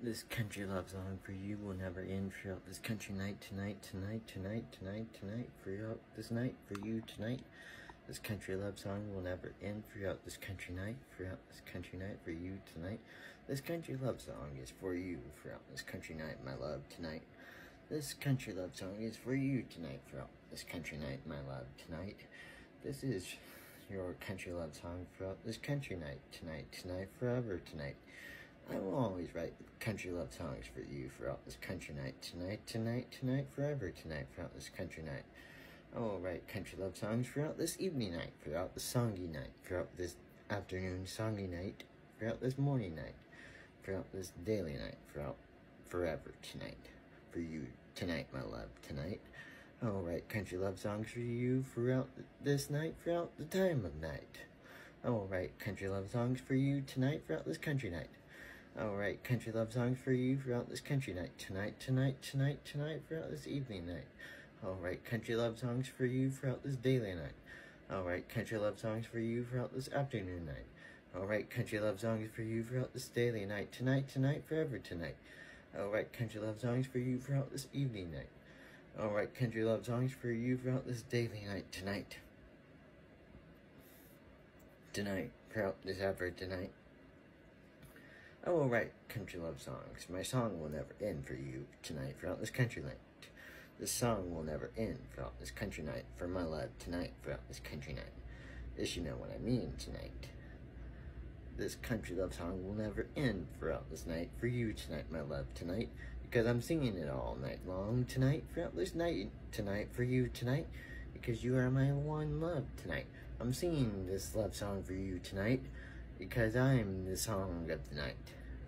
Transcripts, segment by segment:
This country love song for you will never end throughout this country night, tonight, tonight, tonight, tonight, tonight, throughout this night, for you tonight. This country love song will never end throughout this country night, throughout this country night, for you tonight. This country love song is for you throughout this country night, my love, tonight. This country love song is for you tonight, throughout this country night, my love, tonight. This is your country love song throughout this country night, tonight, tonight, forever, tonight. I will always write country love songs for you throughout this country night, tonight, tonight, tonight, forever, tonight, throughout this country night. I will write country love songs throughout this evening night, throughout the songy night, throughout this afternoon songy night, throughout this morning night, throughout this daily night, throughout forever tonight. For you tonight, my love, tonight. I will write country love songs for you throughout this night, throughout the time of night. I will write country love songs for you tonight, throughout this country night. Write country love songs for you throughout this country night. Tonight, tonight, tonight, tonight, throughout this evening night. Write country love songs for you throughout this daily night. Write country love songs for you throughout this afternoon night. Write country love songs for you throughout this daily night. Tonight, tonight, forever tonight. Write country love songs for you throughout this evening night. Write country love songs for you throughout this daily night. Tonight. Tonight. Throughout this ever tonight. I will write country love songs. My song will never end for you tonight throughout this country night. This song will never end throughout this country night for my love tonight throughout this country night. This you know what I mean tonight. This country love song will never end throughout this night for you tonight, my love tonight. Because I'm singing it all night long tonight throughout this night tonight for you tonight. Because you are my one love tonight. I'm singing this love song for you tonight because I'm the song of the night.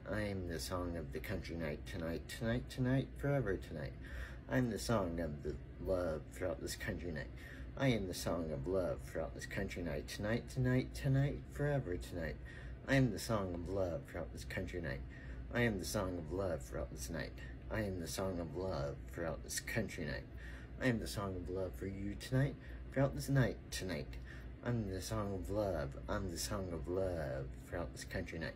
I'm the song of the country night tonight, tonight, tonight, forever tonight. I'm the song of the love throughout this country night. I am the song of love throughout this country night, tonight, tonight, tonight, forever tonight. I am the song of love throughout this country night. I am the song of love throughout this night. I am the song of love throughout this country night. I am the song of love for you tonight, throughout this night, tonight. I'm the song of love. I'm the song of love throughout this country night.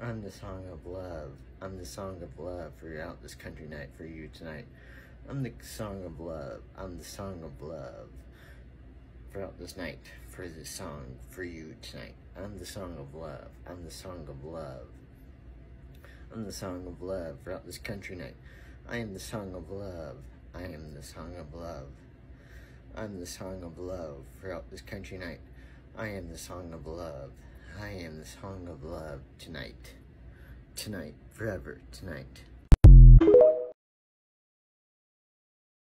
I'm the song of love. I'm the song of love throughout this country night for you tonight. I'm the song of love. I'm the song of love throughout this night for this song for you tonight. I'm the song of love. I'm the song of love. I'm the song of love throughout this country night. I am the song of love. I am the song of love. I'm the song of love throughout this country night. I am the song of love. I am the song of love tonight. Tonight, forever, tonight.